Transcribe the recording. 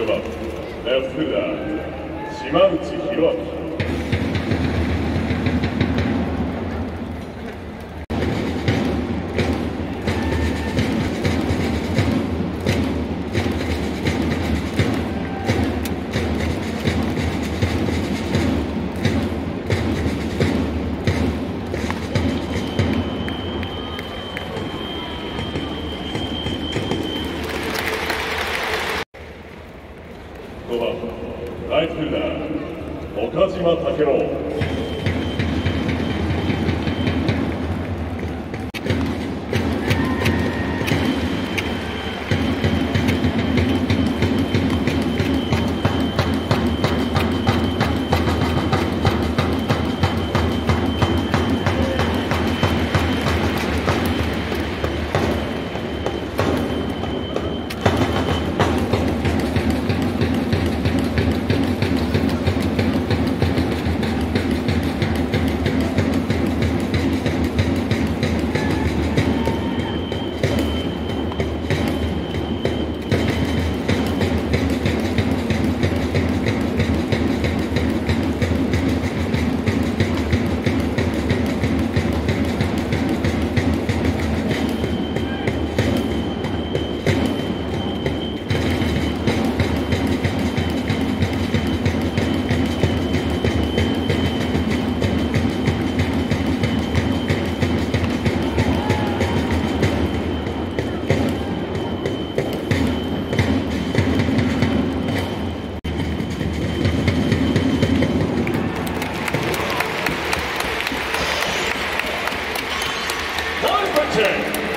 4番レフトフィルダー島内宏明。5番ライトフィルダー岡島武郎。Everton.